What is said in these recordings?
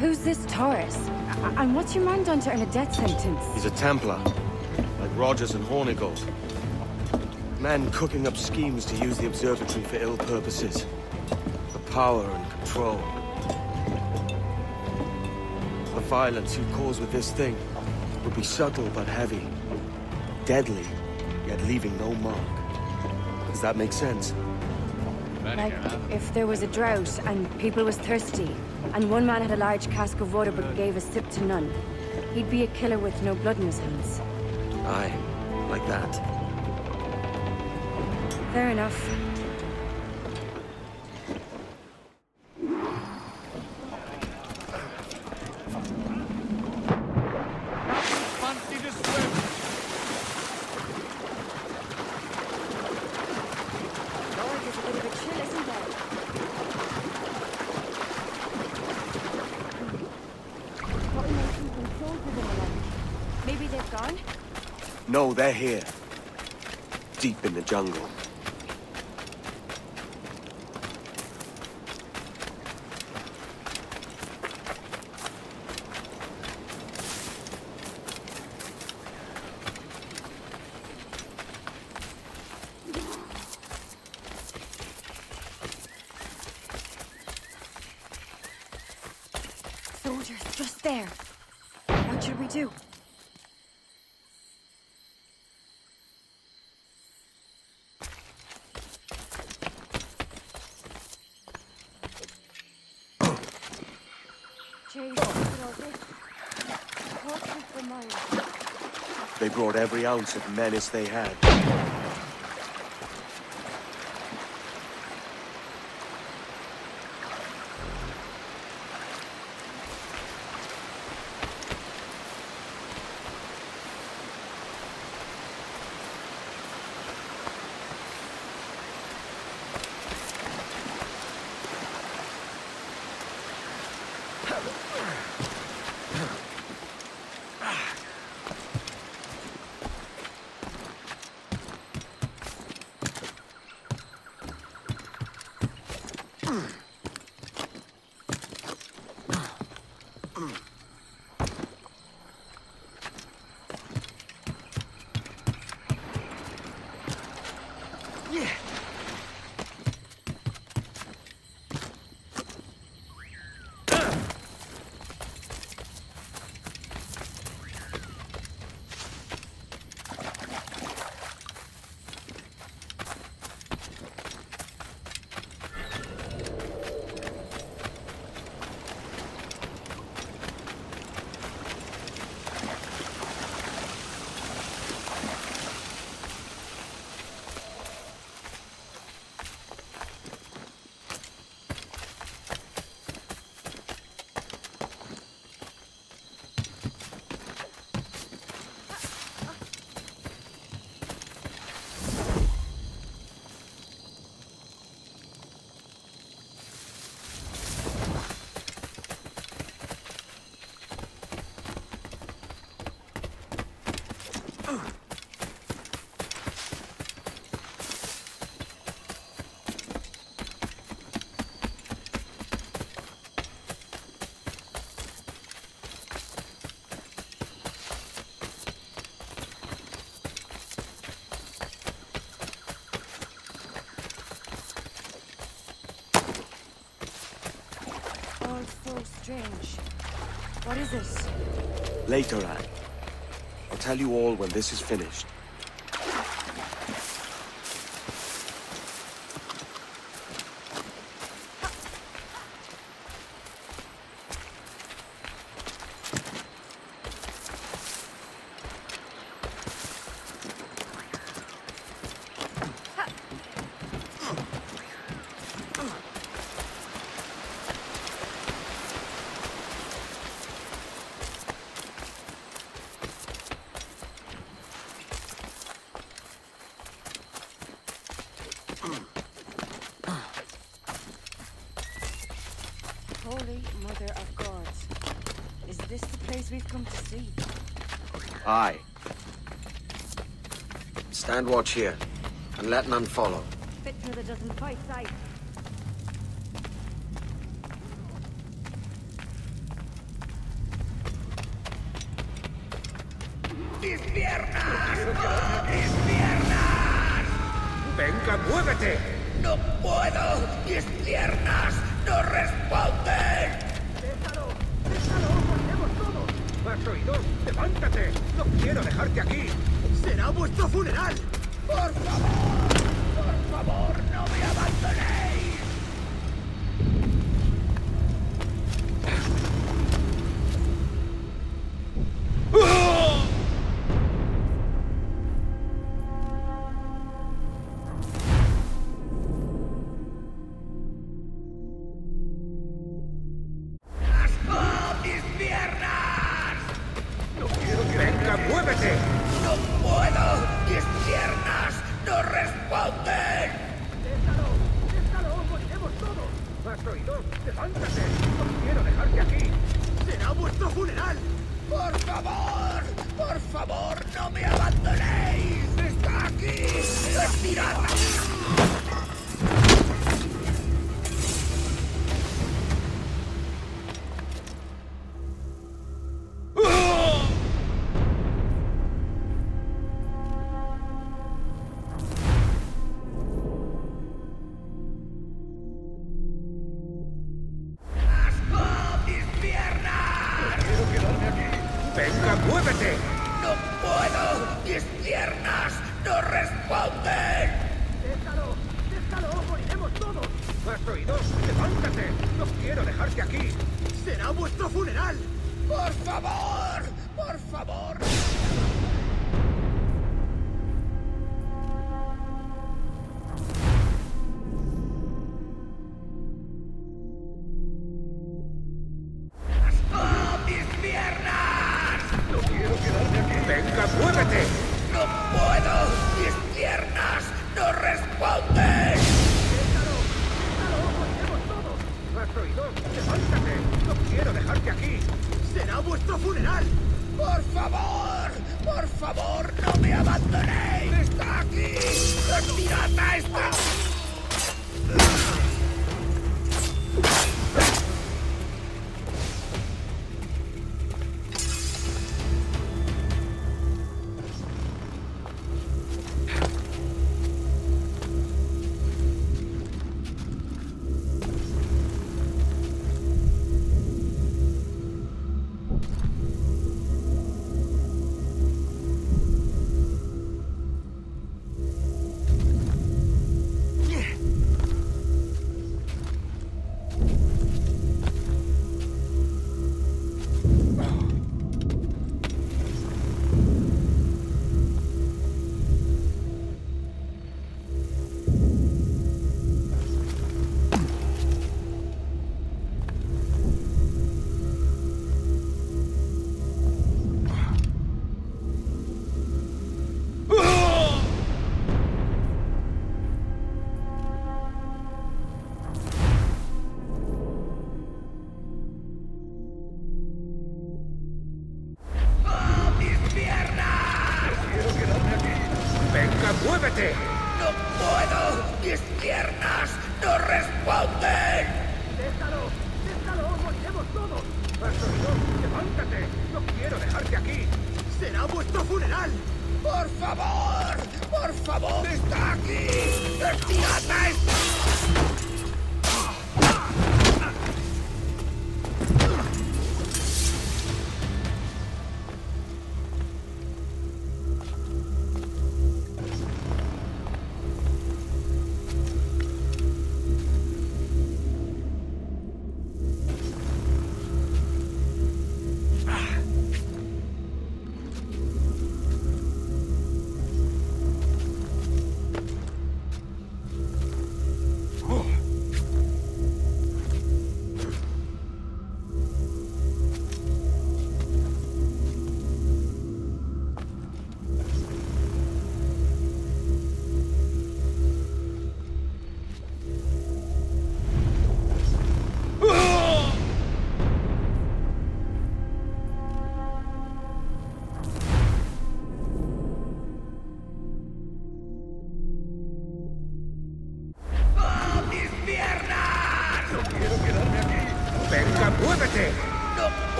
Who's this Torres? And what's your man done to earn a death sentence? He's a Templar, like Rogers and Hornigold. Men cooking up schemes to use the observatory for ill purposes. For power and control. The violence you cause with this thing would be subtle but heavy. Deadly, yet leaving no mark. Does that make sense? Like, if there was a drought and people was thirsty, and one man had a large cask of water but gave a sip to none, he'd be a killer with no blood in his hands. Aye, like that. Fair enough. Fancy to swim. Lord, there's a bit of a chill, isn't there? What are making control with them along? Maybe they've gone? No, they're here. Deep in the jungle. Soldiers, just there. What should we do? Jeez, look at all this. Horses for miles. They brought every ounce of menace they had. Later, Anne. I'll tell you all when this is finished. watch here, and let none follow. Fitzmother doesn't quite sight. ¡Mis piernas! ¡Mis piernas! ¡Venga, muévete! ¡No puedo! ¡Mis piernas no responden! ¡Déjalo! ¡Déjalo! ¡Volvemos todos! ¡Has oído? ¡Levántate! ¡No quiero dejarte aquí! ¡Será vuestro funeral! ¡Por favor! ¡Por favor, no me abandonéis! destruidos! ¡Levántate! ¡No quiero dejarte aquí! ¡Será vuestro funeral! ¡Por favor! ¡Por favor!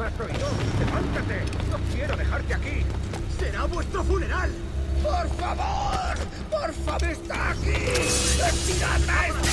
Levántate! ¡No quiero dejarte aquí! ¡Será vuestro funeral! ¡Por favor! ¡Por favor! ¡Está aquí! ¡Estiradme!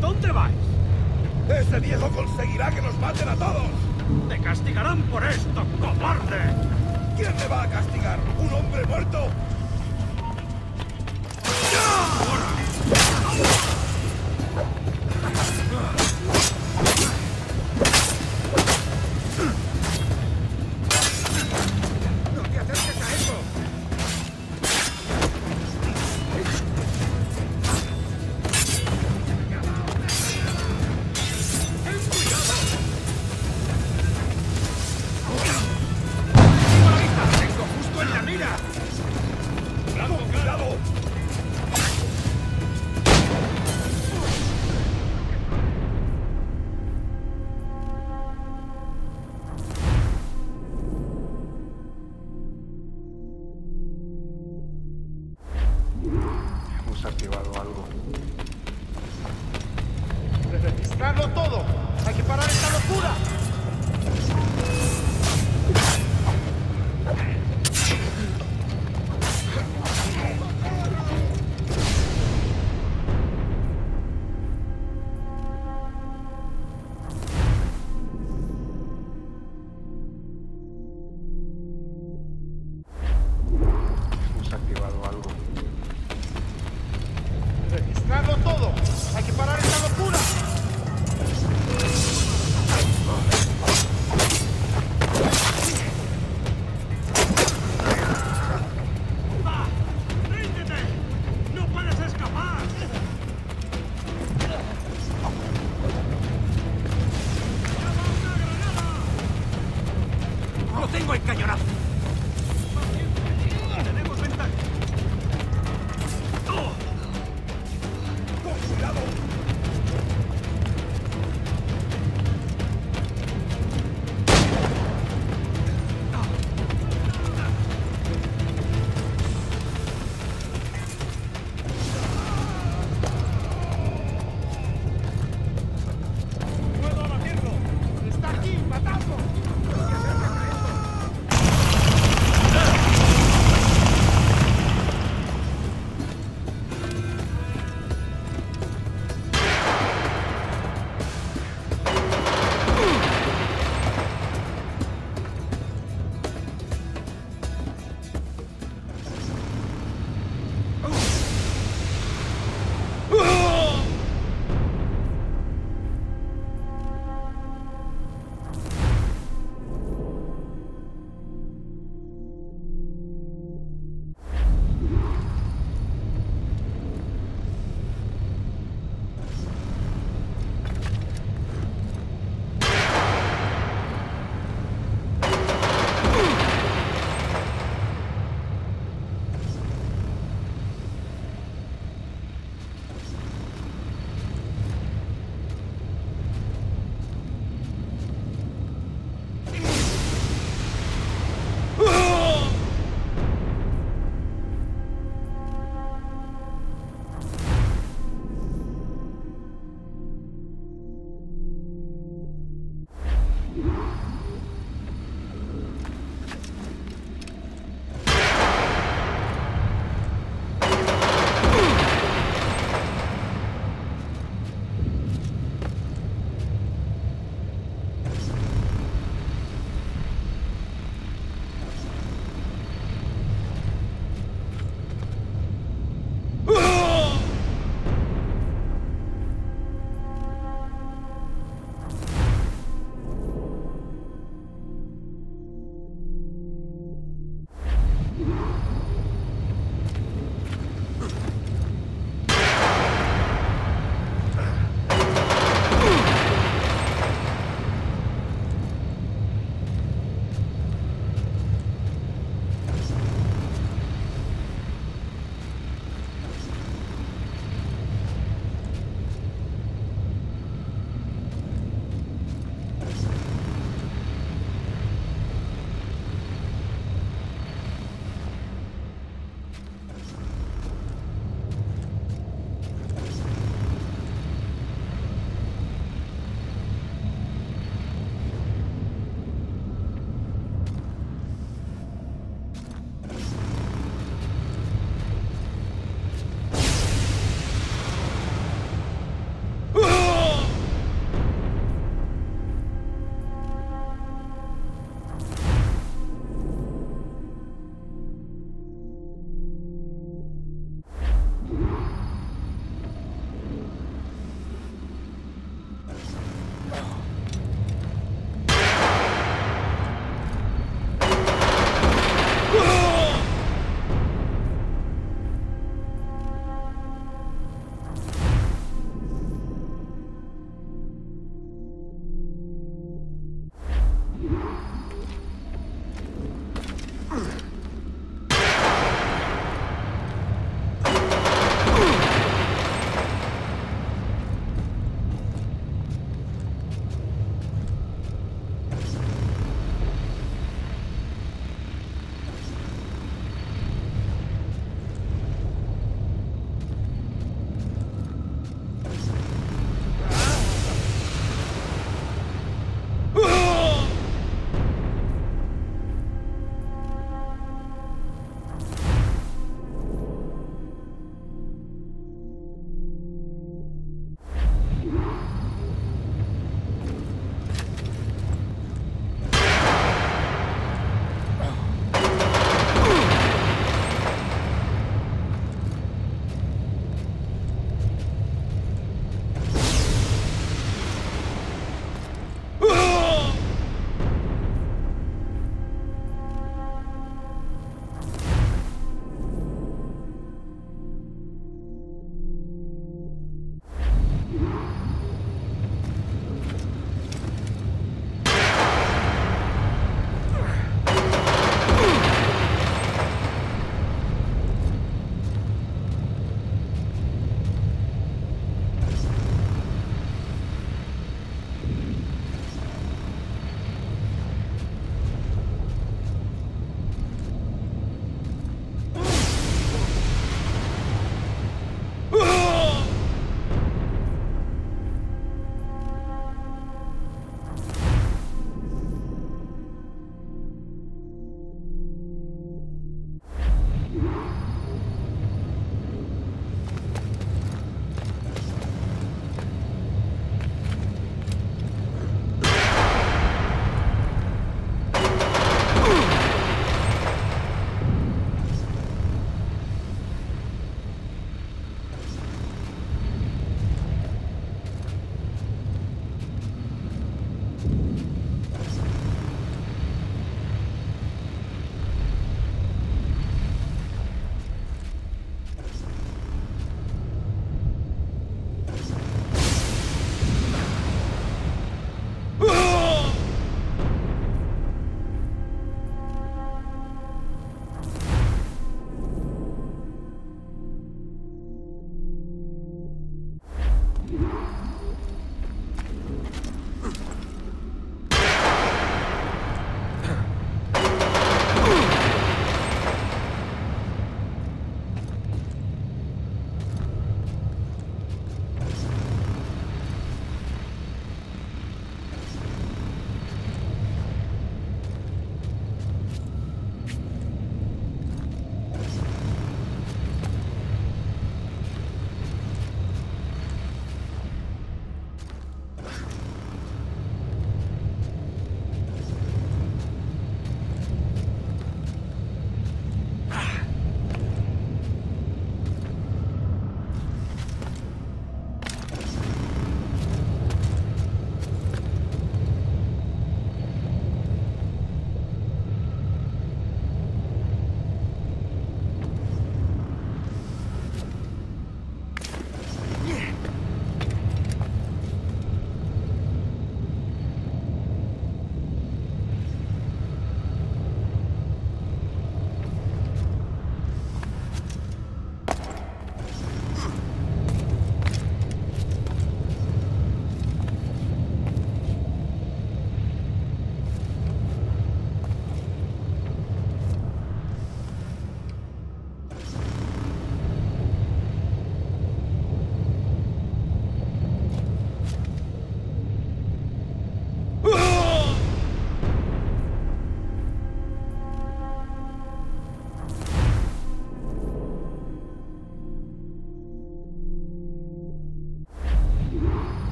¿Dónde vais? ¡Ese viejo conseguirá que nos maten a todos! ¡Te castigarán por esto, cobarde! ¿Quién me va a castigar? ¿Un hombre muerto? ¡No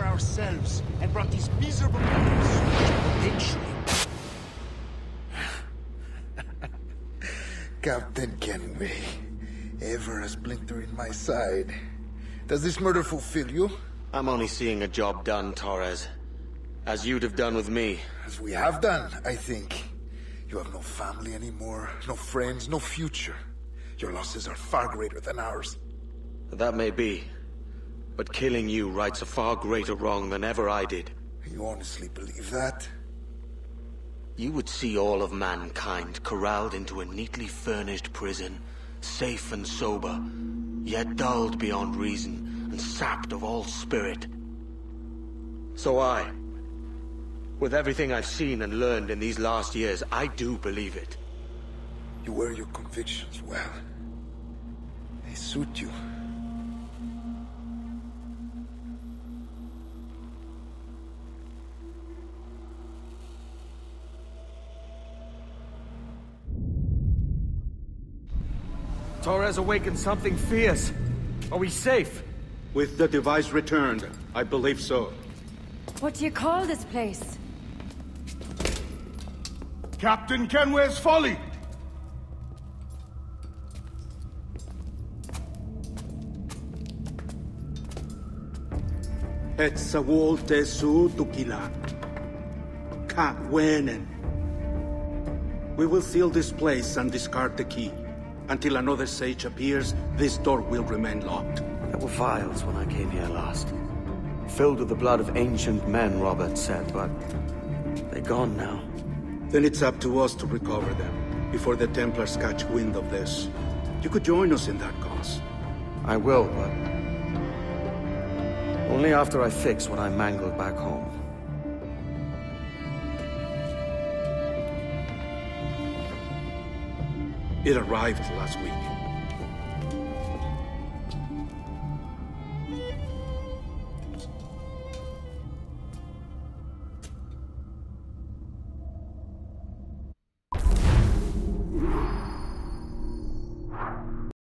for ourselves and brought these miserable lives potentially. Captain Kenway, ever a splinter in my side. Does this murder fulfill you? I'm only seeing a job done, Torres. As you'd have done with me. As we have done, I think. You have no family anymore, no friends, no future. Your losses are far greater than ours. That may be. But killing you rights a far greater wrong than ever I did. You honestly believe that? You would see all of mankind corralled into a neatly furnished prison, safe and sober, yet dulled beyond reason and sapped of all spirit. So I, with everything I've seen and learned in these last years, I do believe it. You wear your convictions well. They suit you. Torres awakened something fierce. Are we safe? With the device returned, I believe so. What do you call this place? Captain Kenway's folly! Et sawolte su tukila. Ka wenen. We will seal this place and discard the key. Until another sage appears, this door will remain locked. There were vials when I came here last. Filled with the blood of ancient men, Robert said, but... They're gone now. Then it's up to us to recover them, before the Templars catch wind of this. You could join us in that cause. I will, but... Only after I fix what I mangled back home. It arrived last week.